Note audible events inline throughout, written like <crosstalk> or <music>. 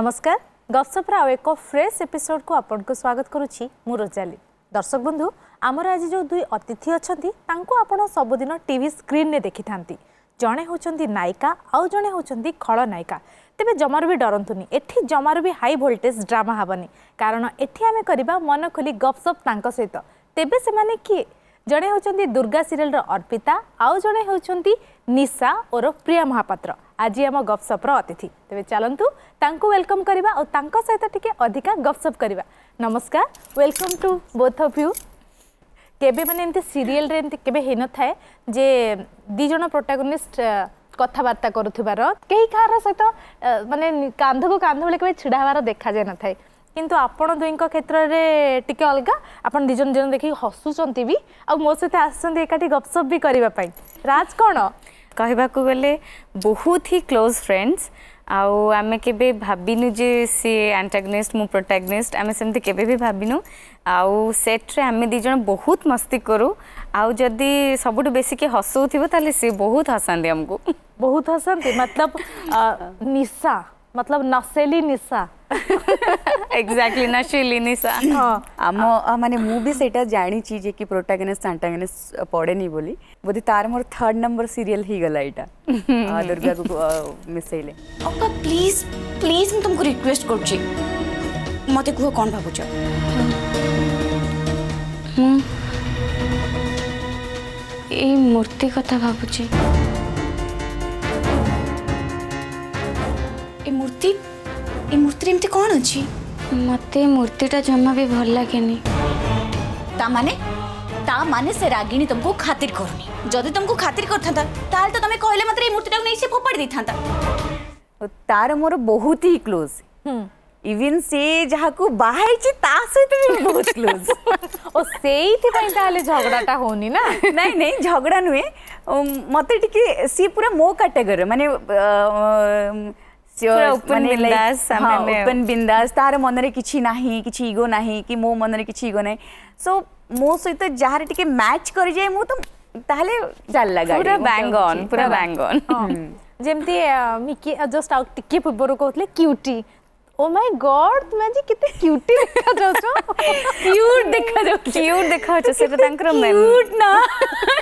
নমস্কার গপসপর আউ এক ফ্রেশ এপিসোড কু আপনার স্বাগত করুছি মু রোজালি দর্শক বন্ধু আমার আজ যে দুই অতিথি অনেক আপনার সবুদিন টিভি স্ক্রিনে দেখি থাকে জনে হচ্ছেন নায়িকা আউ জনে হচ্ছেন খলনায়িকা তেমনি জমার বি ডরতুনি এটি জমার বি হাই ভোল্টেজ ড্রামা হবনি কারণ এটি আমি করা মন খোলি গপসপ তাঁর সহ তেবে সে কি जड़े हूँ दुर्गा सीरीयल अर्पिता आउ जड़े हूँ निशा और प्रिया महापात्र आज आम गपसप्र अतिथि तेज चलतु वेलकम करवा और सहित टी अधिका गपसप करवा नमस्कार welcome to both of you केबे मैंने सीरीयल के नए जे दीज प्रोटागोनिस्ट कथबार्ता करूबार कई कह सहित मानने कांध को कांध भले कभी ढड़ा हो देखा जाए किंतु आपण दुईं क्षेत्र में टी अलग आप दिज दिज देख हसुंच भी आ मो सहित आसाठी गपसप भी करने राज कौन कह बहुत ही क्लोज फ्रेंड्स आउ आम के भावनु जे सी आंटाग्नेस्ट मु प्रोटाग्नेस्ट आम सेम के भावनु आउ सेट्रे आम दिज बहुत मस्ती करूँ आदि सब बेस किए हसु थे सी बहुत हसाते आमको बहुत हसाते मतलब निशा मतलब नसेली निशा ଏକ୍ଜାକ୍ଟଲି ନା ଶ୍ରୀ ଲିନିସା ଆମ ମାନେ ମୁଁ ବି ସେଇଟା ଜାଣିଛି ଯେ କି ପ୍ରୋଟାଗନିଷ୍ଟ ଆଣ୍ଟାଗନିଷ୍ଟ ପଡ଼େନି ବୋଲି ବୋଧେ ତାର ମୋର ଥାର୍ଡ ନମ୍ବର ସିରିଏଲ ହେଇଗଲା ଏଇଟା ଦୁର୍ଗାକୁ ମିଶାଇଲେ ଅଙ୍କା ପ୍ଲିଜ ପ୍ଲିଜ ମୁଁ ତମକୁ ରିକ୍ୱେଷ୍ଟ କରୁଛି ମତେ କୁହ କ'ଣ ଭାବୁଛ ମୁଁ ଏଇ ମୂର୍ତ୍ତି କଥା ଭାବୁଛି ଏ ମୂର୍ତ୍ତି ଏ ମୂର୍ତ୍ତିରେ ଏମିତି କ'ଣ ଅଛି ମୋତେ ମୂର୍ତ୍ତିଟା ଜମା ବି ଭଲ ଲାଗେନି ତା ମାନେ ତା ମାନେ ସେ ରାଗିଣୀ ତମକୁ ଖାତିର କରୁନି ଯଦି ତମକୁ ଖାତିର କରିଥାନ୍ତା ତାହେଲେ ତ ତମେ କହିଲେ ମାତ୍ର ଏଇ ମୂର୍ତ୍ତିଟାକୁ ନେଇ ସେ ଫୋପାଡ଼ି ଦେଇଥାନ୍ତା ତାର ମୋର ବହୁତ ହି କ୍ଲୋଜ୍ ইভিন সে যাহাকু বাহাইছি তা সহিত বি বহুত ক্লোজ ও সেইথি পাই তাহলে ঝগড়াটা হোনি না নাই নাই ঝগড়া নুয়ে মতে টিকে সি পুরা মো ক্যাটাগরি মানে ଓପେନ୍ ବିନ୍ଦାସ ତାହାର ମନରେ କିଛି ନାହିଁ କିଛି ଇଗୋ ନାହିଁ କି ମୋ ମନରେ କିଛି ଇଗୋ ନାହିଁ ସୋ ମୋ ସହିତ ଯାହାର ଟିକେ ମ୍ୟାଚ୍ କରିଯାଏ ମୁଁ ତ ତାହେଲେ ଚାଲିଲା ପୁରା ବ୍ୟାଙ୍ଗ ଅନ୍ ପୁରା ବ୍ୟାଙ୍ଗ ଅନ୍ ଯେମିତି ମିକି ଜଷ୍ଟ ଆଉ ଟିକେ ପୂର୍ବରୁ କହୁଥିଲେ କ୍ୟୁଟି ओ माय गॉड ତୁମେ ଆଜି କେତେ କ୍ୟୁଟି ଦେଖାଯାଉଛ କ୍ୟୁଟ୍ ଦେଖାଯାଉଛ କ୍ୟୁଟ୍ ଦେଖାଯାଉଛ ସେଟା ତାଙ୍କର କ୍ୟୁଟ୍ ନା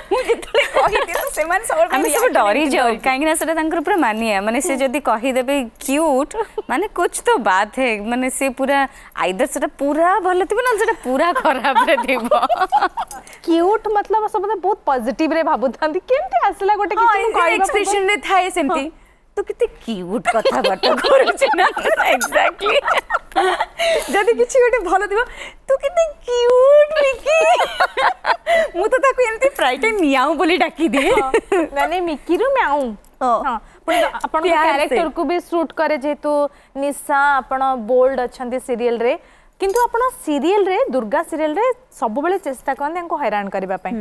ମୁଁ ଯେତେବେଳେ କହିଦିଏ ସେମାନେ ସବୁବେଳେ ଆମେ ସବୁ ଡରି ଯାଉ କାହିଁକିନା ସେଟା ତାଙ୍କର ପୁରା ମାନିଆ ମାନେ ସେ ଯଦି କହିଦେବେ କ୍ୟୁଟ୍ ମାନେ କୁଛ ତ ବାତ ହେ ମାନେ ସେ ପୁରା ଆଇଦର ସେଟା ପୁରା ଭଲ ଥିବ ନା ସେଟା ପୁରା ଖରାପରେ ଥିବ କ୍ୟୁଟ୍ ମତଲବ ସମସ୍ତେ ବହୁତ ପଜିଟିଭରେ ଭାବୁଥାନ୍ତି କେମିତି ଆସିଲା ଗୋଟେ କିଛି କହିବା ଏକ୍ସପ୍ରେସନରେ ଥାଏ ସେମିତି ତୁ କେତେ କ୍ୟୁଟ୍ କଥାବାର୍ତ୍ତା କରୁଛୁ ନା ଏକ୍ଜାକ୍ଟଲି ଯଦି କିଛି ଗୋଟେ ଭଲ ଥିବ ତୁ କେତେ କ୍ୟୁଟ୍ ମିକି ମୁଁ ତ ତାକୁ ଏମିତି ପ୍ରାୟ ଟାଇମ୍ ମିଆଉ ବୋଲି ଡାକିଦିଏ ମାନେ ମିକିରୁ ମ୍ୟାଉ ପୁଣି ଆପଣଙ୍କ କ୍ୟାରେକ୍ଟରକୁ ବି ସୁଟ୍ କରେ ଯେହେତୁ ନିଶା ଆପଣ ବୋଲ୍ଡ ଅଛନ୍ତି ସିରିଏଲରେ କିନ୍ତୁ ଆପଣ ସିରିଏଲରେ ଦୁର୍ଗା ସିରିଏଲରେ ସବୁବେଳେ ଚେଷ୍ଟା କରନ୍ତି ତାଙ୍କୁ ହଇରାଣ କରିବା ପାଇଁ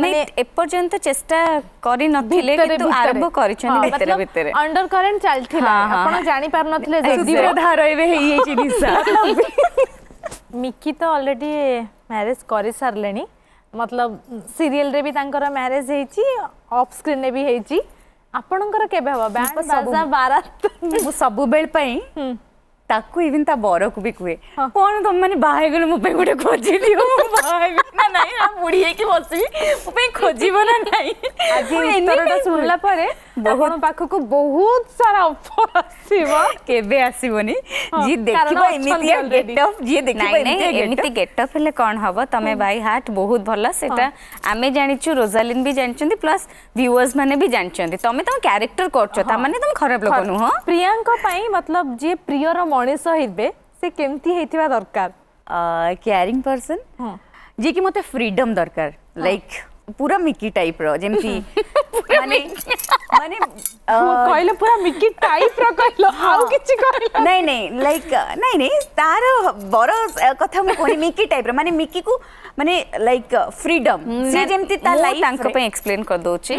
মানে মানে এপর্যন্ত চেষ্টা কৰি নথিলে কিন্তু আৰম্ভ কৰিছନ୍ତି ভিতরে ভিতরে আন্ডার কারেন্ট চলতিলা আপন জানি পার নথিলে যে জীব ধার এবে হেই হেইছি নিশা মিকি তো অলরেডি ম্যারেজ কৰি সারলেনি মতলব সিরিয়াল রে বি তাঙ্কর ম্যারেজ হেইছি অফ স্ক্রিন রে বি হেইছি আপনকৰ কেবে হবা ব্যান্ড বাজা বারাত মু সবু বেল পাই ତାକୁ ଇଭିନ୍ ତା ବରକୁ ବି କୁହେ କ'ଣ ତମେମାନେ ବାହା ହେଇଗଲେ ମୋ ପାଇଁ ଗୋଟେ ଖୋଜିଦିଅ ମୁଁ ବାହା ହେବି ନା ନାହିଁ ବୁଢ଼ୀ ହେଇକି ବସିବି ମୋ ପାଇଁ ଖୋଜିବ ନା ନାହିଁ ଆଜି ଶୁଣିଲା ପରେ बहुत पाख को बहुत सारा ऑफर आसीबो केबे आसीबोनी जी देखिबो इमिति गेटअप जी देखिबो इमिति गेटअप हेले कोन हबो तमे बाई हार्ट बहुत भला सेटा आमे जानिचु रोजालिन भी जानचंदी प्लस व्यूअर्स माने भी जानचंदी तमे त कैरेक्टर करचो ता माने तुम खराब लोग नु हो पई मतलब जे प्रियर मणिस हिबे से केमती हेथिबा दरकार अ केयरिंग पर्सन जे कि मते फ्रीडम दरकार लाइक पूरा मिकी टाइप रो जेमती पूरा ମାନେ କହିଲ ପୁରା ମିକି ଟାଇପ୍ ର କହିଲ ଆଉ କିଛି କହିଲ ନାଇଁ ନାଇଁ ଲାଇକ୍ ନାଇଁ ନାଇଁ ତାର ବର କଥା ମୁଁ କହିଲି ମିକି ଟାଇପ୍ ର ମାନେ ମିକି କୁ ମାନେ ଲାଇକ୍ ଫ୍ରିଡମ୍ ସେ ଯେମିତି ତା ଲାଇଫ୍ ତାଙ୍କ ପାଇଁ ଏକ୍ସପ୍ଲେନ୍ କରିଦେଉଛି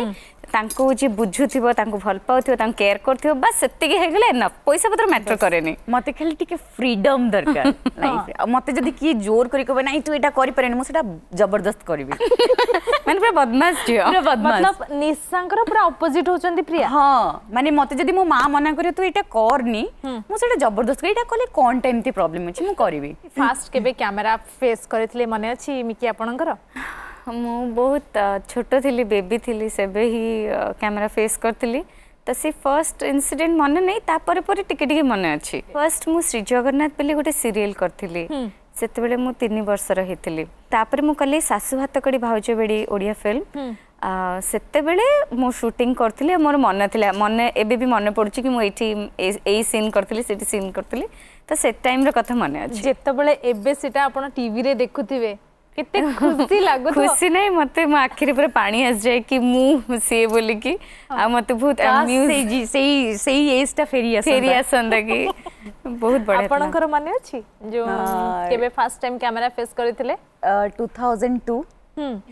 ତାଙ୍କୁ ଯିଏ ବୁଝୁଥିବ ତାଙ୍କୁ ଭଲ ପାଉଥିବ ତାଙ୍କୁ କେୟାର କରୁଥିବ ବାସ୍ ସେତିକି ହେଇଗଲେ ନା ପଇସା ପତ୍ର ମ୍ୟାଟର କରେନି ମୋତେ ଖାଲି ଟିକେ ଫ୍ରିଡମ୍ ଦରକାର ଆଉ ମୋତେ ଯଦି କିଏ ଜୋର କରି କହିବେ ନାଇଁ ତୁ ଏଇଟା କରିପାରେନି ମୁଁ ସେଇଟା ଜବରଦସ୍ତ କରିବି ମାନେ ପୁରା ବଦମାସ ଝିଅ ନିଶାଙ୍କର ପୁରା ଅପୋଜିଟ୍ ହେଉଛନ୍ତି ପ୍ରିୟା ହଁ ମାନେ ମୋତେ ଯଦି ମୋ ମା ମନା କରିବ ତୁ ଏଇଟା କରନି ମୁଁ ସେଇଟା ଜବରଦସ୍ତ କରି ଏଇଟା କଲେ କ'ଣଟା ଏମିତି ପ୍ରୋବ୍ଲେମ୍ ଅଛି ମୁଁ କରିବି ଫାର୍ଷ୍ଟ କେବେ କ୍ୟାମେରା ଫେସ୍ କରିଥିଲେ ମନେ ଅଛି ମିକି ଆପଣଙ୍କର ମୁଁ ବହୁତ ଛୋଟ ଥିଲି ବେବି ଥିଲି ସେବେ ହିଁ କ୍ୟାମେରା ଫେସ୍ କରିଥିଲି ତ ସେ ଫର୍ଷ୍ଟ ଇନସିଡେଣ୍ଟ ମନେ ନାହିଁ ତାପରେ ପରେ ଟିକେ ଟିକେ ମନେ ଅଛି ଫର୍ଷ୍ଟ ମୁଁ ଶ୍ରୀ ଜଗନ୍ନାଥ ବୋଲି ଗୋଟେ ସିରିଏଲ କରିଥିଲି ସେତେବେଳେ ମୁଁ ତିନି ବର୍ଷର ହେଇଥିଲି ତାପରେ ମୁଁ କଲି ଶାଶୁ ହାତକଡ଼ି ଭାଉଜ ବେଡ଼ି ଓଡ଼ିଆ ଫିଲ୍ମ ସେତେବେଳେ ମୁଁ ସୁଟିଂ କରିଥିଲି ଆଉ ମୋର ମନେ ଥିଲା ମନେ ଏବେ ବି ମନେ ପଡ଼ୁଛି କି ମୁଁ ଏଇଠି ଏଇ ସିନ୍ କରିଥିଲି ସେଠି ସିନ୍ କରିଥିଲି ତ ସେ ଟାଇମ୍ର କଥା ମନେ ଅଛି ଯେତେବେଳେ ଏବେ ସେଟା ଆପଣ ଟିଭିରେ ଦେଖୁଥିବେ କେତେ ଖୁସି ଲାଗୁ ଖୁସି ନାହିଁ ମତେ ମୋ ଆଖିରେ ପୁରା ପାଣି ଆସିଯାଏ କି ମୁଁ ସିଏ ବୋଲିକି ଆଉ ମତେ ବହୁତ ସେଇ ସେଇ ଏଜ୍ଟା ଫେରି ଫେରି ଆସନ୍ତା କି ବହୁତ ବଢ଼ିଆ ଆପଣଙ୍କର ମନେ ଅଛି ଯୋଉ କେବେ ଫାର୍ଷ୍ଟ ଟାଇମ୍ କ୍ୟାମେରା ଫେସ୍ କରିଥିଲେ ଟୁ ଥାଉଜେଣ୍ଡ ଟୁ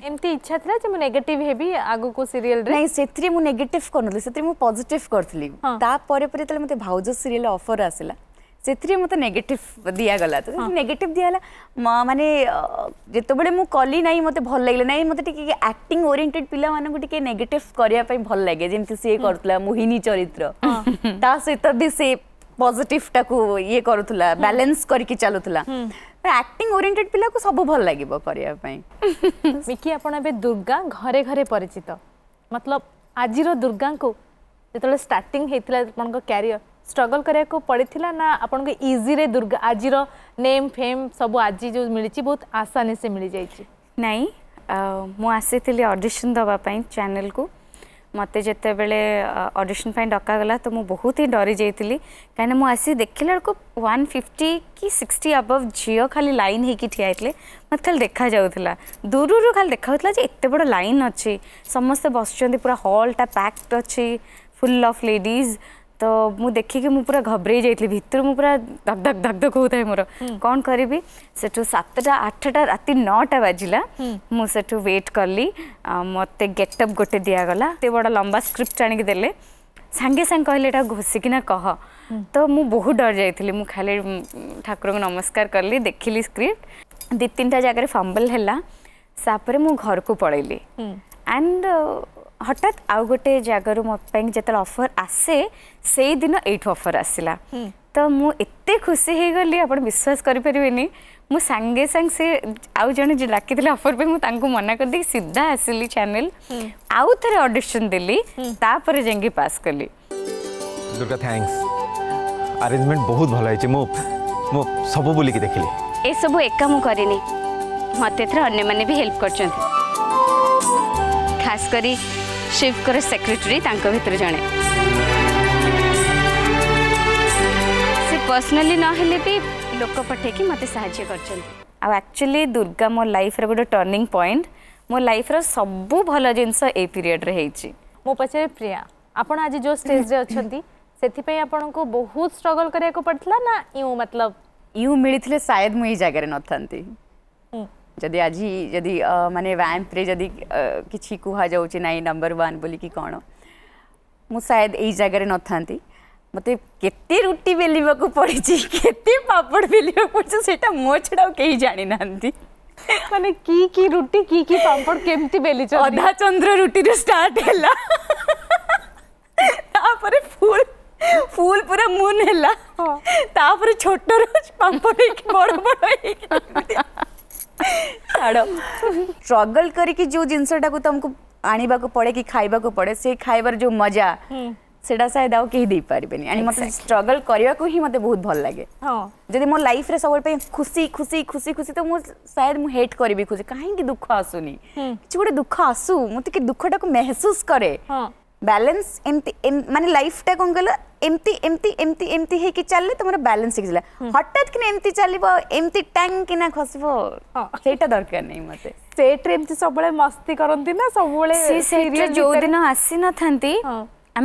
ଏମିତି ଇଚ୍ଛା ଥିଲା ଯେ ମୁଁ ନେଗେଟିଭ ହେବି ଆଗକୁ ସିରିଏଲରେ ନାଇଁ ସେଥିରେ ମୁଁ ନେଗେଟିଭ କରୁନଥିଲି ସେଥିରେ ମୁଁ ପଜିଟିଭ କରିଥିଲି ତାପରେ ପରେ ଯେତେବେଳେ ମୋତେ ଭାଉଜ ସିରିଏଲ ଅଫର ଆସିଲା ସେଥିରେ ମୋତେ ନେଗେଟିଭ ଦିଆଗଲା ତ ନେଗେଟିଭ ଦିଆଗଲା ମାନେ ଯେତେବେଳେ ମୁଁ କଲି ନାହିଁ ମୋତେ ଭଲ ଲାଗିଲା ନାହିଁ ମୋତେ ଟିକେ ଆକ୍ଟିଂ ଓରିଏଣ୍ଟେଡ୍ ପିଲାମାନଙ୍କୁ ଟିକେ ନେଗେଟିଭ କରିବା ପାଇଁ ଭଲ ଲାଗେ ଯେମିତି ସିଏ କରୁଥିଲା ମୋହିନୀ ଚରିତ୍ର ତା ସହିତ ବି ସେ ପଜିଟିଭଟାକୁ ଇଏ କରୁଥିଲା ବାଲାନ୍ସ କରିକି ଚାଲୁଥିଲା ଆକ୍ଟିଂ ଓରିଏଣ୍ଟେଡ୍ ପିଲାକୁ ସବୁ ଭଲ ଲାଗିବ କରିବା ପାଇଁ ମିକି ଆପଣ ଏବେ ଦୁର୍ଗା ଘରେ ଘରେ ପରିଚିତ ମତଲବ ଆଜିର ଦୁର୍ଗାଙ୍କୁ ଯେତେବେଳେ ଷ୍ଟାର୍ଟିଂ ହେଇଥିଲା ଆପଣଙ୍କ କ୍ୟାରିୟର स्ट्रगल कराक पड़ता ना आप इजी दुर्गा आज नेम फेम सब आज जो मिली बहुत आसानी से मिल जाए ना मुसी अडिशन देवाई चेल को मत बड़े अडिशन डकागला तो मुझे बहुत ही डरी जाती कहीं मुझे आसी ला बेलू वन फिफ्टी कि सिक्सटी अबव झील खाली लाइन होते मत खाली देखा जाऊला दूर रू खाली देखा एत बड़ लाइन अच्छी समस्ते बस पूरा हल्टा पैक्ड अच्छी फुल अफ लेडीज ତ ମୁଁ ଦେଖିକି ମୁଁ ପୁରା ଘବରେଇ ଯାଇଥିଲି ଭିତରୁ ମୁଁ ପୁରା ଧକ ଧକ ଧକ ଧକ ହେଉଥାଏ ମୋର କ'ଣ କରିବି ସେଠୁ ସାତଟା ଆଠଟା ରାତି ନଅଟା ବାଜିଲା ମୁଁ ସେଠୁ ୱେଟ୍ କଲି ମୋତେ ଗେଟଅପ୍ ଗୋଟେ ଦିଆଗଲା ଏତେ ବଡ଼ ଲମ୍ବା ସ୍କ୍ରିପ୍ଟ ଆଣିକି ଦେଲେ ସାଙ୍ଗେ ସାଙ୍ଗେ କହିଲେ ଏଇଟା ଘୋଷିକିନା କହ ତ ମୁଁ ବହୁତ ଡରି ଯାଇଥିଲି ମୁଁ ଖାଲି ଠାକୁରଙ୍କୁ ନମସ୍କାର କଲି ଦେଖିଲି ସ୍କ୍ରିପ୍ଟ ଦୁଇ ତିନିଟା ଜାଗାରେ ଫମ୍ବଲ୍ ହେଲା ତାପରେ ମୁଁ ଘରକୁ ପଳେଇଲି ଆଣ୍ଡ হঠাৎ আউ গোটে জায়গার মো যেত অফর আসে সেই দিন এইটু অফর আসিলা ତ ମୁଁ ଏତେ ଖୁସି ହେଇଗଲି ଆପଣ ବିଶ୍ୱାସ କରିପାରିବେନି ମୁଁ ସାଙ୍ଗେ ସାଙ୍ଗେ ସେ ଆଉ ଜଣେ ଯିଏ ଡାକିଥିଲେ ଅଫର୍ ପାଇଁ ମୁଁ ତାଙ୍କୁ ମନା କରିଦେଇକି ସିଧା ଆସିଲି ଚ୍ୟାନେଲ୍ ଆଉ ଥରେ ଅଡିସନ୍ ଦେଲି ତାପରେ ଯାଇକି ପାସ୍ କଲି ଦୁର୍ଗା ଥ୍ୟାଙ୍କସ୍ ଆରେଞ୍ଜମେଣ୍ଟ ବହୁତ ଭଲ ହେଇଛି ମୁଁ ମୁଁ ସବୁ ବୁଲିକି ଦେଖିଲି ଏସବୁ ଏକା ମୁଁ କରିନି ମୋତେ ଏଥିରେ ଅନ୍ୟମାନେ ବି ହେଲ୍ପ କରିଛନ୍ତି ଖାସ୍ କରି शिवकर सेक्रेटरी भितर जड़े से पर्सनाली नहले भी लोक पठेकि मत सा आक्चुअली दुर्गा मो लाइफ गोटे टर्निंग पॉइंट मो लाइफ सबु भल जिनस ए पीरियड रे होइछि मो पछे प्रिया आपण आज जो स्टेज रे अछंती सेथिपई आपण को बहुत स्ट्रगल करिया को पड़थला ना यूं मतलब यूं मिलिथिले शायद मु ई जगह रे नथंती जदि आज जदि मानने व्यायामे जदि किसी कह जा ना नंबर वन बोल कि कौन मुझद यही जगह न था मत के रुटी बेलवाक पड़ी के पापड़ बेलवा से मो छड़ा कई जाणी ना मैंने की रुटी की की पापड़ केमती बेली चल अधा चंद्र रुटी रु स्टार्ट हैला तापर फूल फूल पूरा मुन हैला हां तापर छोटो रोज पापड़ एक बड़ बड़ एक ଛାଡ଼ ଷ୍ଟ୍ରଗଲ୍ କରିକି ଯେଉଁ ଜିନିଷଟାକୁ ତମକୁ ଆଣିବାକୁ ପଡ଼େ କି ଖାଇବାକୁ ପଡ଼େ ସେ ଖାଇବାର ଯେଉଁ ମଜା ସେଇଟା ସାୟଦ ଆଉ କେହି ଦେଇପାରିବେନି ଆଣ୍ଡ ମୋତେ ଷ୍ଟ୍ରଗଲ୍ କରିବାକୁ ହିଁ ମୋତେ ବହୁତ ଭଲ ଲାଗେ ହଁ ଯଦି ମୋ ଲାଇଫ୍ରେ ସବୁବେଳେ ପାଇଁ ଖୁସି ଖୁସି ଖୁସି ଖୁସି ତ ମୁଁ ସାୟଦ ମୁଁ ହେଟ୍ କରିବି ଖୁସି କାହିଁକି ଦୁଃଖ ଆସୁନି କିଛି ଗୋଟେ ଦୁଃଖ ଆସୁ ମୁଁ ଟିକେ ଦୁଃଖଟାକୁ ମେହସୁସ୍ କରେ ହଁ बैलेंस मान लाइफ टा कल चल तुम बैलेंस हटात कि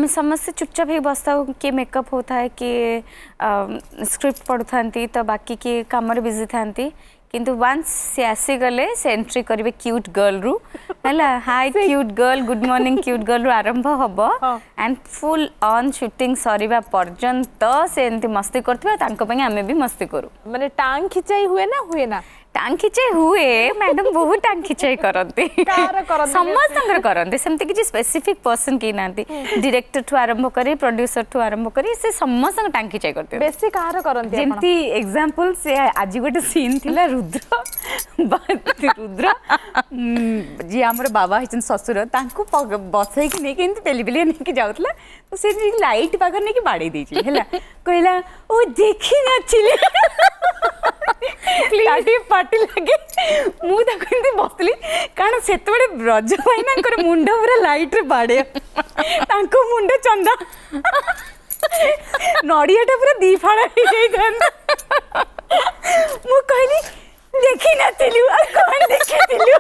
समस्त चुपचाप ही बस था किए मेकअप होता है किए स्क्रिप्ट पढ़ु था तो बाकी किए कमी था কিন্তু ୱାନ୍ସ ସେ ଆସିଗଲେ ସେ ଏଣ୍ଟ୍ରି କରିବେ କ୍ୟୁଟ୍ ଗର୍ଲରୁ ହେଲା hi cute girl good morning cute ଗର୍ଲରୁ ଆରମ୍ଭ ହେବ ଆଣ୍ଡ ଫୁଲ୍ ଅନ୍ ସୁଟିଂ ସରିବା ପର୍ଯ୍ୟନ୍ତ ସେ ଏମିତି ମସ୍ତି କରୁଥିବେ ତାଙ୍କ ପାଇଁ ଆମେ ବି ମସ୍ତି କରୁ ମାନେ ଟାଙ୍ଗ ଖିଚାଇ ହୁଏ ନା ହୁଏ ନା टाङ्खिचाइ हेडम बहुत टाङ्खिचाई कति समस्याफिक पर्सन केही नारेक्टर ठुम्ड्युसर ठु आरम्भ टाङ्खिचाइ बेसी कहाँ एक्जाम्पल आज गीन रुद्र ରୁଦ୍ର ଯିଏ ଆମର ବାବା ହେଇଛନ୍ତି ଶ୍ୱଶୁର ତାଙ୍କୁ ବସେଇକି ନେଇକି ଏମିତି ପେଲି ପେଲି ନେଇକି ଯାଉଥିଲା ତ ସେ ଲାଇଟ୍ ପାଖରେ ନେଇକି ବାଡ଼େଇ ଦେଇଛି ହେଲା କହିଲା ଓ ଦେଖି ନଥିଲି ଟିକେ ପାଟି ଲାଗେ ମୁଁ ତାକୁ ଏମିତି ବସିଲି କାରଣ ସେତେବେଳେ ବ୍ରଜ ଭାଇନାଙ୍କର ମୁଣ୍ଡ ପୁରା ଲାଇଟ୍ରେ ବାଡ଼େ ତାଙ୍କ ମୁଣ୍ଡ ଚନ୍ଦା ନଡ଼ିଆଟା ପୁରା ଦି ଫାଳ ହେଇଯାଇଥାନ୍ତା ମୁଁ କହିଲି देखी न तिलु और कौन देखे तिलु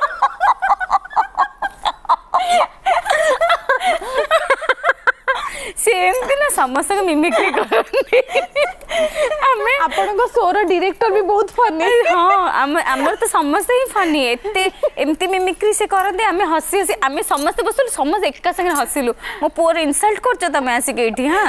सेम दिन समस्त को मिमिक्री करनी हमें अपन डायरेक्टर भी बहुत फनी हां हम हम तो समस्त ही फनी एते एमती मिमिक्री से करन दे हसी हसी हमें समस्त बसल समझ एक संग हसिलु मो पोर इनसल्ट कर छ तमे आसी केठी हां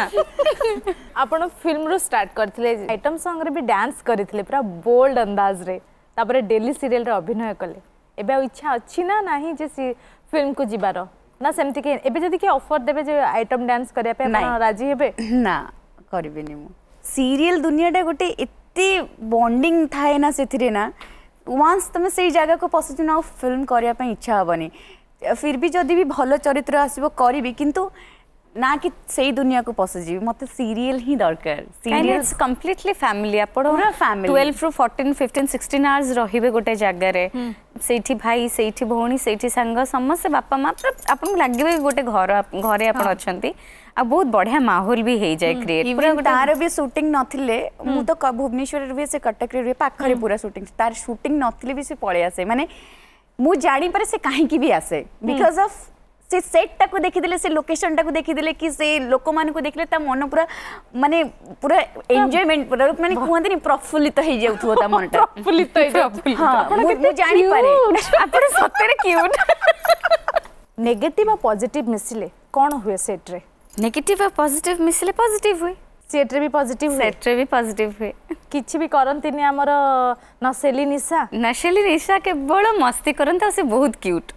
अपन फिल्म रो स्टार्ट करथले आइटम सॉन्ग रे भी डांस करथले पूरा बोल्ड अंदाज रे তাপরে ডেলি সিরিয়াল অভিনয় কলে এবে ইচ্ছা অছি না না যে ফিল্ম কু যাবার না সেমতি কে এবে যদি কি অফর দেবে যে আইটম ডান্স করিয়া পে আপন রাজি হেবে না করিবিনি মু সিরিয়াল দুনিয়াটা গোটে এতে বন্ডিং থাকে না সেথিরে না ওয়ান্স তুমি সেই জায়গাকে পশুছ না ফিল্ম করিয়া পাই ইচ্ছা হবনি ফির বি যদি বি ভালো চরিত্র আসিব করিবি কিন্তু ना कि सही दुनिया को पसजी मत सीरियल ही दरकार सीरीयल कंप्लीटली फैमिली आप पूरा फैमिली 12 रु 14 15 16 आवर्स रहिबे गोटे जगह रे हम्म। सेठी भाई सेठी भौणी सेठी संग समस्त बापा मा आप लागबे गोटे घर घरे आप हाँ। अछंती आ बहुत बढ़िया माहौल भी हे जाय क्रिएट हम्म। पूरा तार भी शूटिंग नथिले हम्म। मु तो भुवनेश्वर रे भी से कटक रे पाखरे पूरा शूटिंग तार शूटिंग नथिले भी से पळे आसे माने मु जानी पर से काहे की भी आसे बिकॉज़ ऑफ ସେ ସେଟ୍ଟାକୁ ଦେଖିଦେଲେ ସେ ଲୋକେସନ୍ଟାକୁ ଦେଖିଦେଲେ କି ସେ ଲୋକମାନଙ୍କୁ ଦେଖିଲେ ତା ମନ ପୁରା ମାନେ ପୁରା ଏନ୍ଜୟମେଣ୍ଟ ପୁରା ମାନେ କୁହନ୍ତିନି ପ୍ରଫୁଲ୍ଲିତ ହେଇଯାଉଥିବ ତା ମନଟା ପ୍ରଫୁଲ୍ଲିତ ମୁଁ ଜାଣିପାରେ ଆପଣ ସତରେ କ୍ୟୁଟ୍ ନେଗେଟିଭ୍ ଆଉ ପଜିଟିଭ୍ ମିଶିଲେ କ'ଣ ହୁଏ ସେଟ୍ରେ ନେଗେଟିଭ୍ ଆଉ ପଜିଟିଭ୍ ମିଶିଲେ ପଜିଟିଭ୍ ହୁଏ सेट्रे भी पॉजिटिव सेट्रे भी पॉजिटिव हुए किसी भी करती आमर नशेली निशा नशेली निशा केवल मस्ती करते से बहुत क्यूट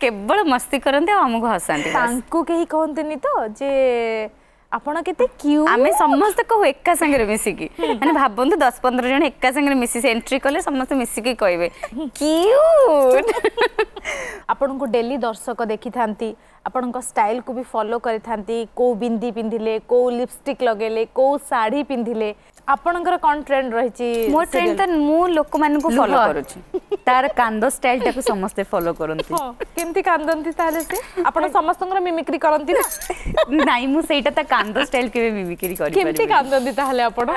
केवल मस्ति हसु केही कि आपे क्यु समे किसिक भाव दस पन्ध्र जन एक एन्ट्री कले समे मिसिक कि डेली दर्शक देखिथापनको स्टल कु फलो कोही बिन्दी को लिपस्टिक लगैले को शाढी पिन्धे ଆପଣଙ୍କର କ'ଣ ଟ୍ରେଣ୍ଡ ରହିଛି ମୋ ଟ୍ରେଣ୍ଡ ତ ମୁଁ ଲୋକମାନଙ୍କୁ ଫଲୋ କରୁଛି ତାର କାନ୍ଦ ଷ୍ଟାଇଲଟାକୁ ସମସ୍ତେ ଫଲୋ କରନ୍ତି କେମିତି କାନ୍ଦନ୍ତି ତାହେଲେ ସେ ଆପଣ ସମସ୍ତଙ୍କର ମିମିକ୍ରି କରନ୍ତି ନା ନାଇଁ ମୁଁ ସେଇଟା ତା କାନ୍ଦ ଷ୍ଟାଇଲ କେବେ ମିମିକ୍ରି କରି କେମିତି କାନ୍ଦନ୍ତି ତାହେଲେ ଆପଣ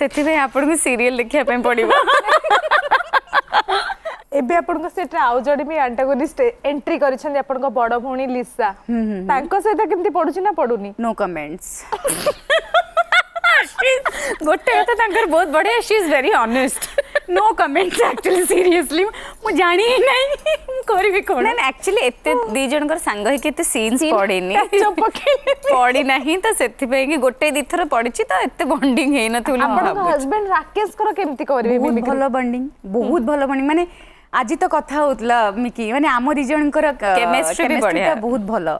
ସେଥିପାଇଁ ଆପଣଙ୍କୁ ସିରିଏଲ ଦେଖିବା ପାଇଁ ପଡ଼ିବ ଏବେ ଆପଣଙ୍କ ସେଟା ଆଉ ଜଣେ ବି ଆଣ୍ଟାଗୋନିଷ୍ଟ ଏଣ୍ଟ୍ରି କରିଛନ୍ତି ଆପଣଙ୍କ ବଡ଼ ଭଉଣୀ ଲିସା ତାଙ୍କ ସହିତ କେମିତି ପଡ଼ୁଛି ନା ପଡ଼ୁନି ନୋ କମେଣ୍ଟସ୍ <laughs> गोटे तो बहुत बढ़िया she is very honest no comments actually seriously मु जानी ही नहीं भी कोन ना एक्चुअली एते दी कर संग हे केते सीन्स पके पड़ी नहीं तो सेति पे कि गोटे दी थर छी तो एते बॉन्डिंग हे नथुल आपन हस्बैंड राकेश कर केमती करबे बहुत भलो बॉन्डिंग बहुत भलो बॉन्डिंग माने ଆଜି ତ କଥା ହେଉଥିଲା ମିକି ମାନେ ଆମ ଦି ଜଣଙ୍କର କେମିଷ୍ଟ୍ରିଟା ବହୁତ ଭଲ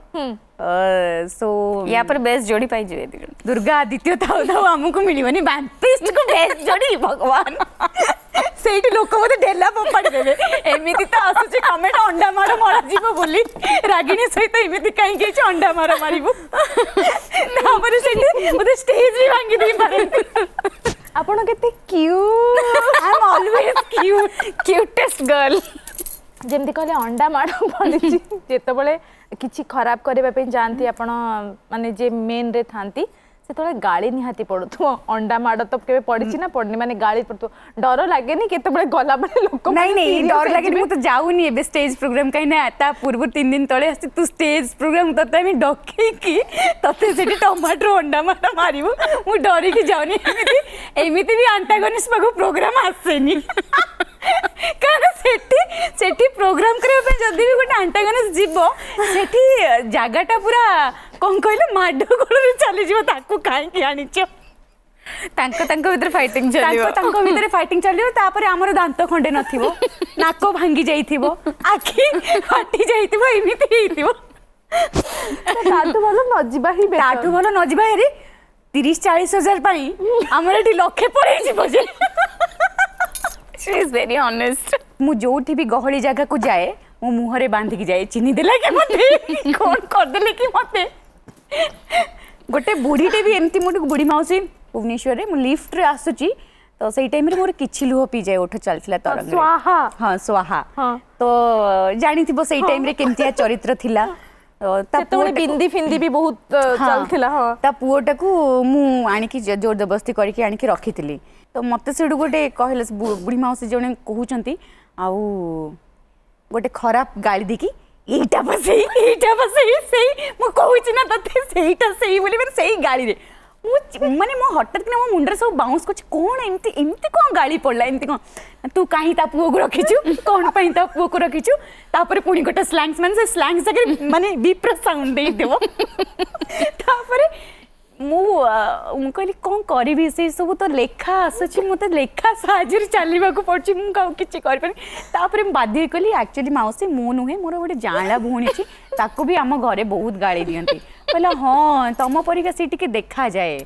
ସୋ ୟା ପରେ ବେଷ୍ଟ ଯୋଡ଼ି ପାଇଯିବେ ଦୁର୍ଗା ଦ୍ୱିତୀୟ ଥାଉ ଥାଉ ଆମକୁ ମିଳିବନି ବାମ୍ପିଷ୍ଟକୁ ବେଷ୍ଟ ଯୋଡ଼ି ଭଗବାନ ସେଇଠି ଲୋକ ମୋତେ ଢେଲା ଫୋପାଡ଼ି ଦେବେ ଏମିତି ତ ଆସୁଛି କମେଣ୍ଟ ଅଣ୍ଡା ମାର ମରାଯିବ ବୋଲି ରାଗିଣୀ ସହିତ ଏମିତି କାହିଁକି ହେଇଛି ଅଣ୍ଡା ମାର ମାରିବୁ ତାପରେ ସେଇଠି ମୋତେ ଷ୍ଟେଜ୍ ବି ଭାଙ୍ଗି ଦେଇପାରନ୍ତି ଆପଣ କେତେ cute I am always cute cutest girl ଯେମିତି କହିଲେ ଅଣ୍ଡା ମାଡ଼ ପଡ଼ିଛି ଯେତେବେଳେ କିଛି ଖରାପ କରିବା ପାଇଁ ଯାଆନ୍ତି ଆପଣ ମାନେ ଯିଏ ମେନ୍ରେ ଥାନ୍ତି से तो गाड़ी निहाती पड़ू थो अंडा माड़ तो केबे पड़ी ना पड़नी माने गाड़ी पड़ डर लगे नी केते गला नहीं डर लगे मु तो जाऊ नी स्टेज प्रोग्राम काई ना आता पूर्व 3 दिन तळे हस्ती तू स्टेज प्रोग्राम तते मी डके की टमाटर अंडा माटा मारिबु मु डरिकी की जाऊ नी एमिति भी एंटागोनिस्ट पगो प्रोग्राम आसेनी କାରଣ ସେଠି ସେଠି ପ୍ରୋଗ୍ରାମ କରିବା ପାଇଁ ଯଦି ବି ଗୋଟେ ଆଣ୍ଟାଗନିଷ୍ଟ ଯିବ ସେଠି ଜାଗାଟା ପୁରା କ'ଣ କହିଲ ମାଡ଼ ଗୋଳରୁ ଚାଲିଯିବ ତାକୁ କାହିଁକି ଆଣିଛ ତାଙ୍କ ତାଙ୍କ ଭିତରେ ଫାଇଟିଂ ଚାଲିବ ତାଙ୍କ ଭିତରେ ଫାଇଟିଂ ଚାଲିବ ତାପରେ ଆମର ଦାନ୍ତ ଖଣ୍ଡେ ନଥିବ ନାକ ଭାଙ୍ଗି ଯାଇଥିବ ଆଖି ଫାଟି ଯାଇଥିବ ଏମିତି ହେଇଥିବ ତାଠୁ ଭଲ ନ ଯିବା ହିଁ ତାଠୁ ଭଲ ନ ଯିବା ହେରି ତିରିଶ ଚାଳିଶ ହଜାର ପାଇଁ ଆମର ଏଠି ଲକ୍ଷେ ପଳେଇଯିବ ଯେ इज वेरी भी गहळी जागा को जाए मु मुहरे बांधी जाए चीनी देला के मते कोन कर देले की मते गोटे बूढ़ी टे भी एमती मुड बूढ़ी माउसी भुवनेश्वर रे मु लिफ्ट रे आसुची तो सही टाइम रे मोर किछि लुह पी जाए उठ चलथिला तरंग स्वाहा हां स्वाहा हां तो जानी थी बस सही टाइम रे केमतिया चरित्र थिला ସେତେବେଳେ ବିନ୍ଦି ଫିନ୍ଦି ବି ବହୁତ ଚାଲିଥିଲା ହଁ ତା ପୁଅଟାକୁ ମୁଁ ଆଣିକି ଜୋର ଜବରଦସ୍ତି କରିକି ଆଣିକି ରଖିଥିଲି ତ ମୋତେ ସେଇଠୁ ଗୋଟେ କହିଲେ ବୁଢ଼ୀ ମାଉସୀ ଜଣେ କହୁଛନ୍ତି ଆଉ ଗୋଟେ ଖରାପ ଗାଳି ଦେଇକି ଏଇଟା ବା ସେଇ ଏଇଟା ବା ସେଇ ସେଇ ମୁଁ କହୁଛି ନା ତତେ ସେଇଟା ସେଇ ବୋଲି ମାନେ ସେଇ ଗାଳିରେ ମାନେ ମୋ ହଠାତ୍ କିନା ମୋ ମୁଣ୍ଡରେ ସବୁ ବାଉନ୍ସ କରୁଛି କ'ଣ ଏମିତି ଏମିତି କ'ଣ ଗାଳି ପଡ଼ିଲା ଏମିତି କ'ଣ ତୁ କାହିଁ ତା ପୁଅକୁ ରଖିଛୁ କ'ଣ ପାଇଁ ତା ପୁଅକୁ ରଖିଛୁ ତାପରେ ପୁଣି ଗୋଟେ ସ୍ଲାଙ୍ଗସ୍ ମାନେ ସେ ସ୍ଲାଙ୍ଗସ୍ ଜାଗାରେ ମାନେ ବିପ୍ର ସାଉଣ୍ଡ ଦେଇଥିବ ତାପରେ मु मु कहले कोन करबे से सब तो लेखा आसछि मु तो लेखा साजिर चलिबा को पड़छि मु का किछि करबे तापर बाध्य कहली एक्चुअली माउसी मु नहे मोर बडे जाला भोनी छि ताको भी हम घरे बहुत गाली दियंती कहला हां तम परिका सिटी के देखा जाए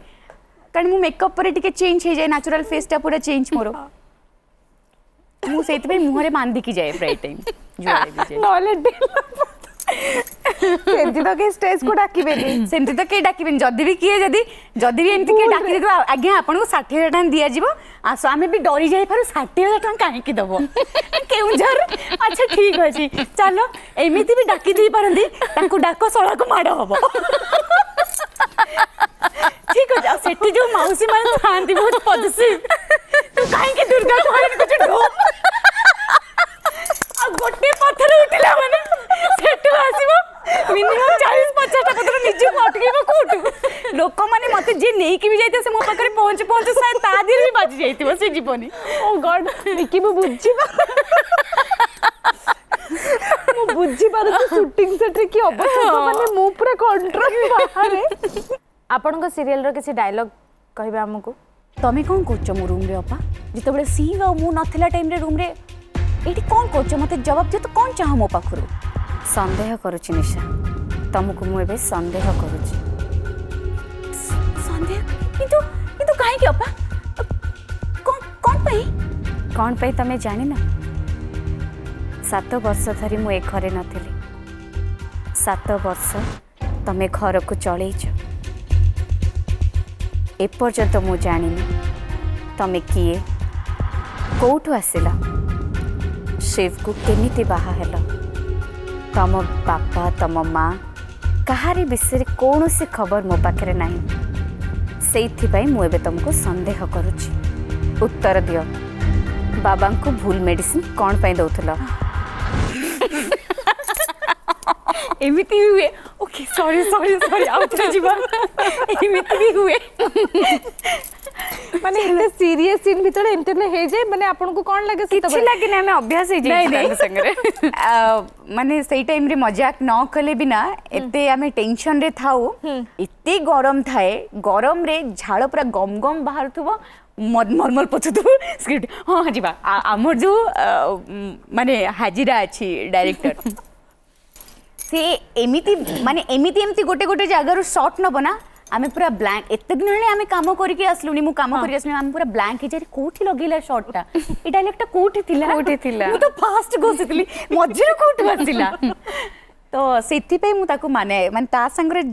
कारण मु मेकअप पर टिके चेंज हो जाए नेचुरल फेस टा पूरा चेंज मोर मु सेत मुहरे बांधी की जाए फ्राइडे टाइम जो आ गई नॉलेज दे ସେମିତି ତ କେହି ଷ୍ଟେଜକୁ ଡାକିବେନି ସେମିତି ତ କେହି ଡାକିବେନି ଯଦି ବି କିଏ ଯଦି ଯଦି ବି ଏମିତି କିଏ ଡାକି ଦେଇଥିବ ଆଜ୍ଞା ଆପଣଙ୍କୁ ଷାଠିଏ ହଜାର ଟଙ୍କା ଦିଆଯିବ ଆସ ଆମେ ବି ଡରି ଯାଇପାରୁ ଷାଠିଏ ହଜାର ଟଙ୍କା କାହିଁକି ଦେବ କେଉଁଝର ଆଚ୍ଛା ଠିକ୍ ଅଛି ଚାଲ ଏମିତି ବି ଡାକି ଦେଇପାରନ୍ତି ତାଙ୍କୁ ଡାକ ଶଳାକୁ ମାଡ଼ ହବ ଠିକ୍ ଅଛି ଆଉ ସେଠି ଯୋଉ ମାଉସୀ ମାନେ ଥାଆନ୍ତି ବହୁତ ପଜିଟିଭ ତୁ କାହିଁକି ଦୁର୍ଗା କହିଲୁ ଗୋଟେ ପଥର ଉଠିଲା ମାନେ ଆସିବ ମିନିମମ୍ ଚାଳିଶ ପଚାଶ ଟଙ୍କା ତୋର ନିଜକୁ ଅଟକେଇବ କୋଉଠୁ ଲୋକମାନେ ମତେ ଯିଏ ନେଇକି ବି ଯାଇଥିବ ସେ ମୋ ପାଖରେ ପହଞ୍ଚୁ ପହଞ୍ଚୁ ସାର୍ ତା ଦେହରେ ବି ବାଜି ଯାଇଥିବ ସେ ଯିବନି ଓ ଗଡ୍ ନିକି ମୁଁ ବୁଝିବା ମୁଁ ବୁଝିପାରୁଛି ସୁଟିଂ ସେଟ୍ରେ କି ଅବସ୍ଥା ମାନେ ମୁଁ ପୁରା କଣ୍ଟ୍ରୋଲ ବାହାରେ ଆପଣଙ୍କ ସିରିଏଲର କିଛି ଡାଇଲଗ କହିବେ ଆମକୁ ତମେ କ'ଣ କରୁଛ ମୋ ରୁମ୍ରେ ଅପା ଯେତେବେଳେ ସିଂ ଆଉ ମୁଁ ନଥିଲା ଟାଇମ୍ରେ ରୁମ୍ରେ ଏଇଠି କ'ଣ କରୁଛ ମୋତେ ଜବାବ ଦିଅ ତ କ'ଣ ଚାହଁ ମୋ ପାଖରୁ ସନ୍ଦେହ କରୁଛି ନିଶା ତମକୁ ମୁଁ ଏବେ ସନ୍ଦେହ କରୁଛି ସନ୍ଦେହ କିନ୍ତୁ କିନ୍ତୁ କାହିଁକି ଅପା କ'ଣ ପାଇଁ କ'ଣ ପାଇଁ ତମେ ଜାଣିନ ସାତ ବର୍ଷ ଧରି ମୁଁ ଏ ଘରେ ନଥିଲି ସାତ ବର୍ଷ ତମେ ଘରକୁ ଚଳେଇଛ ଏପର୍ଯ୍ୟନ୍ତ ମୁଁ ଜାଣିନି ତମେ କିଏ କେଉଁଠୁ ଆସିଲ ଶିବକୁ କେମିତି ବାହା ହେଲ तुम बापा तुम माँ कहारी विषय कौन सी खबर मो पाखे ना से मुझे तुमको सन्देह उत्तर दि बाबा को भूल मेडिसिन कौन पर दौल हुए ओके सॉरी सॉरी सॉरी भी हुए ମାନେ ଏତେ ସିରିୟସ୍ ସିନ୍ ଭିତରେ ଏମିତି ନା ହେଇଯାଏ ମାନେ ଆପଣଙ୍କୁ କ'ଣ ଲାଗେ କିଛି ଲାଗେନି ଆମେ ଅଭ୍ୟାସ ହେଇଯାଇଛି ସାଙ୍ଗରେ ମାନେ ସେଇ ଟାଇମ୍ରେ ମଜାକ ନ କଲେ ବିନା ଏତେ ଆମେ ଟେନସନ୍ରେ ଥାଉ ଏତେ ଗରମ ଥାଏ ଗରମରେ ଝାଳ ପୁରା ଗମ ଗମ ବାହାରୁଥିବ ମର୍ମଲ ପଛୁଥିବୁ ସ୍କ୍ରିପ୍ଟ ହଁ ଯିବା ଆମର ଯେଉଁ ମାନେ ହାଜିରା ଅଛି ଡାଇରେକ୍ଟର ସେ ଏମିତି ମାନେ ଏମିତି ଏମିତି ଗୋଟେ ଗୋଟେ ଜାଗାରୁ ସଟ୍ ନେବ ନା आम पूरा ब्लांक एत दिन आम कम करके आसलुनी मु कम हाँ। करके पूरा ब्लांक हेजारे कोठी लगेला शॉटटा ए डायलॉगटा कोठी थिला कोठी थिला मु तो फास्ट घोषितली मझिरे कोठी आसिला तो सेथिपे मु ताको माने माने ता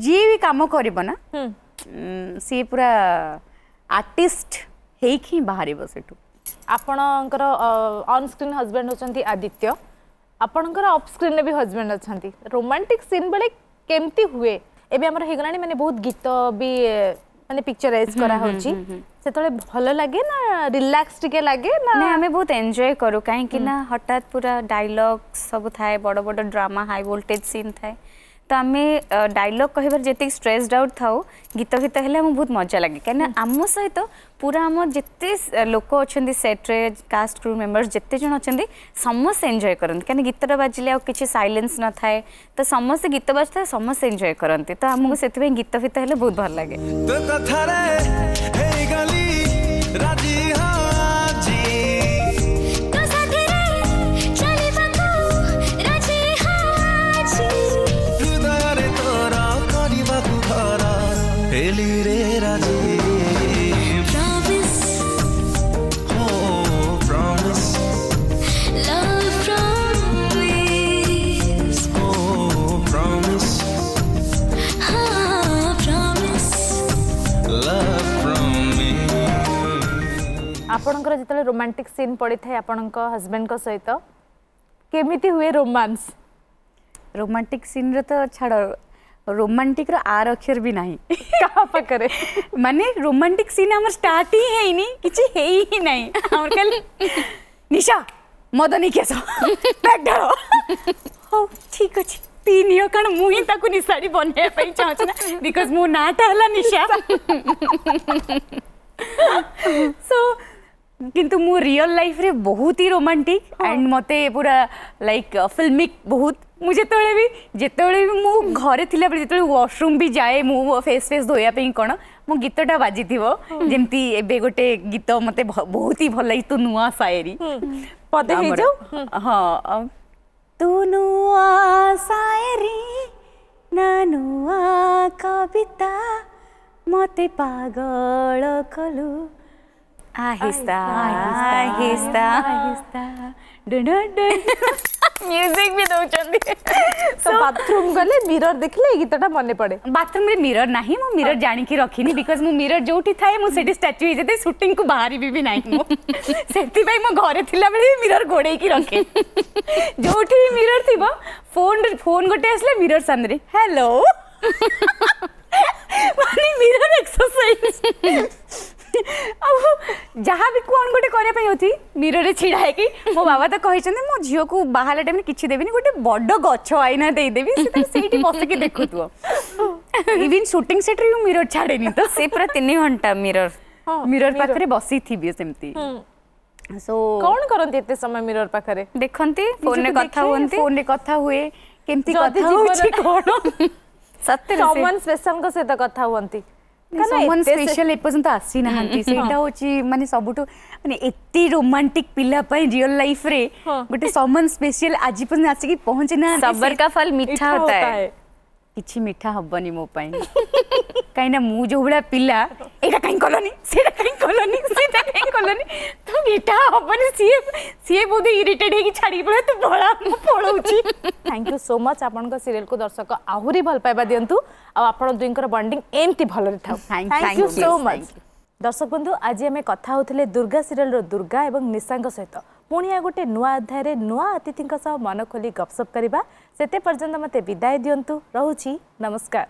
जे भी काम करबो ना हम्म। सी पूरा आर्टिस्ट हेखि आपणकर सेटू ଆପଣଙ୍କର ଅନସ୍କ୍ରିନ୍ ହଜବେଣ୍ଡ ହେଉଛନ୍ତି ଆଦିତ୍ୟ ଆପଣଙ୍କର ଅଫ୍ ସ୍କ୍ରିନ୍ରେ ବି ହଜବେଣ୍ଡ ଅଛନ୍ତି ରୋମାଣ୍ଟିକ୍ ସିନ୍ ବେଳେ ଏବେ ଆମର ହେଇଗଲାଣି ମାନେ ବହୁତ ଗୀତ ବି ମାନେ ପିକ୍ଚରାଇଜ କରା ହଉଛି ସେତେବେଳେ ଭଲ ଲାଗେ ନା ରିଲାକ୍ସ ଟିକେ ଲାଗେ ନା ଆମେ ବହୁତ ଏନ୍ଜୟ କରୁ କାହିଁକି ନା ହଠାତ୍ ପୁରା ଡାଇଲଗ ସବୁ ଥାଏ ବଡ଼ ବଡ଼ ଡ୍ରାମା ହାଇ ଭୋଲ୍ଟେଜ ସିନ୍ ଥାଏ ତ ଆମେ ଡାଇଲଗ୍ କହିବାର ଯେତିକି ଷ୍ଟ୍ରେସ୍ଡ ଆଉଟ୍ ଥାଉ ଗୀତ ଗୀତ ହେଲେ ଆମକୁ ବହୁତ ମଜା ଲାଗେ କାହିଁକିନା ଆମ ସହିତ ପୁରା ଆମ ଯେତେ ଲୋକ ଅଛନ୍ତି ସେଟ୍ରେ କାଷ୍ଟ କ୍ରୁ ମେମ୍ବର୍ସ ଯେତେ ଜଣ ଅଛନ୍ତି ସମସ୍ତେ ଏନ୍ଜୟ କରନ୍ତି କାହିଁକି ଗୀତଟା ବାଜିଲେ ଆଉ କିଛି ସାଇଲେନ୍ସ ନଥାଏ ତ ସମସ୍ତେ ଗୀତ ବାଜିଥାଏ ସମସ୍ତେ ଏନ୍ଜୟ କରନ୍ତି ତ ଆମକୁ ସେଥିପାଇଁ ଗୀତ ଫିତ ହେଲେ ବହୁତ ଭଲ ଲାଗେ आपणकर जितले रोमांटिक सीन पड़ी थे आपणक हस्बैंड को सहित केमिति हुए रोमांस रोमांटिक सीन रे तो छाड़ रोमांटिक रो आ अक्षर भी नहीं का पकरे माने रोमांटिक सीन हमर स्टार्ट ही है नहीं किछ है ही नहीं हमर कल निशा मदनी केसो बैग धरो हो ठीक अछि पीनियो कण मुही ताकु निसाड़ी बने पई चाहो छ ना बिकॉज़ मु नाटा हला निशा सो কিন্তু মু রিয়েল লাইফ রে বহুত হি রোমান্টিক এন্ড মতে পুরা লাইক ফিল্মিক বহুত মু যেতবেলে বি যেতবেলে বি মু ঘরে থিলা বেলে যেতবেলে ওয়াশরুম বি যায় মু ফেস ফেস ধোয়া পেই কোন মো গীতটা বাজি বাজিথিব যেমতি এবে গোটে গীত মতে বহুত হি ভাল লাগি তু নুয়া শায়েরি পদে হই যাও হ্যাঁ তু নুয়া শায়েরি না নুয়া কবিতা মতে পাগল কলু म्यूजिक ah, <laughs> भी दो दौरान तो बाथरूम गले मिरर देखले गीतटा मन पड़े बाथरूम रे मिरर नाही मु मिरर जानी की रखिनी बिकॉज मु मिरर जोठी थाए मु सेटी स्टैच्यू जेते शूटिंग को बाहरी भी, भी नाही मु <laughs> सेती भाई मु घरे थिला बेले मिरर गोडे की रखे <laughs> जोठी मिरर थिबो फोन फोन गोटे असले मिरर सामने हेलो माने मिरर एक्सरसाइज ଯାହା ବି କ'ଣ ଗୋଟେ କରିବା ପାଇଁ ଅଛି ମିରରେ ଛିଡ଼ା ହେଇକି ମୋ ବାବା ତ କହିଛନ୍ତି ମୋ ଝିଅକୁ ବାହାରିଲା ଟାଇମ୍ରେ କିଛି ଦେବିନି ଗୋଟେ ବଡ଼ ଗଛ ଆଇନା ଦେଇଦେବି ସେଇଠି ବସିକି ଦେଖୁଥିବ ଇଭିନ୍ ସୁଟିଂ ସେଟ୍ରେ ବି ମିରର ଛାଡ଼େନି ତ ସେ ପୁରା ତିନି ଘଣ୍ଟା ମିରର ମିରର ପାଖରେ ବସିଥିବି ସେମିତି ସୋ କ'ଣ କରନ୍ତି ଏତେ ସମୟ ମିରର ପାଖରେ ଦେଖନ୍ତି ଫୋନ୍ରେ କଥା ହୁଅନ୍ତି ଫୋନ୍ରେ କଥା ହୁଏ କେମିତି କଥା ହେଉଛି କ'ଣ ସତରେ ସମାନ ସ୍ପେଶାଲଙ୍କ ସହିତ କଥା ହୁଅନ୍ତି ସମାନ ସ୍ପେଶାଲ ଏପର୍ଯ୍ୟନ୍ତ ଆସିନାହାନ୍ତି ସେଇଟା ହଉଛି ମାନେ ସବୁଠୁ ମାନେ ଏତେ ରୋମାଣ୍ଟିକ ପିଲା ପାଇଁ ରିଅଲ ଲାଇଫରେ ଗୋଟେ ସମାନ ସ୍ପେଶାଲ ଆଜି ପର୍ଯ୍ୟନ୍ତ ଆସିକି ପହଞ୍ଚି ନାହାନ୍ତି ସବର କା ଫଲ ମିଠା ହୋତା ହେ କିଛି ମିଠା ହେବନି ମୋ ପାଇଁ କାହିଁକିନା ମୁଁ ଯେଉଁ ଭଳିଆ ପିଲା ଏଇଟା କାହିଁ କଲନି ସେଇଟା କାହିଁ କଲନି ସେଇଟା କାହିଁ କଲନି ତ ମିଠା ହେବନି ସିଏ ସିଏ ବହୁତ ଇରିଟେଡ୍ ହେଇକି ଛାଡ଼ିକି ପଳେଇ ତୁ ଭଳା ମୁଁ ପଳଉଛି ଥ୍ୟାଙ୍କ ୟୁ ସୋ ମଚ୍ ଆପଣଙ୍କ ସିରିଏଲ୍କୁ ଦର୍ଶକ ଆହୁରି ଭଲ ପାଇବା ଦିଅନ୍ତୁ ଆଉ ଆପଣ ଦୁଇଙ୍କର ବଣ୍ଡିଂ ଏମିତି ଭଲରେ ଥାଉ ଥ୍ୟାଙ୍କ ୟୁ ସୋ ମଚ୍ ଦର୍ଶକ ବନ୍ଧୁ ଆଜି ଆମେ କଥା ହେଉଥିଲେ ଦୁର୍ଗା ସିରିଏଲ୍ର ଦୁର୍ଗା ଏବଂ ନିଶାଙ୍କ ସହିତ पुणिया गोटे नुवा अध्याय रे नुवा अतिथिका स मनखोली गपसप गरिबा सेते पर्जन्त मते विदाई दियन्तु रहौछि नमस्कार